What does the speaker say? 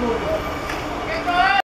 Florida.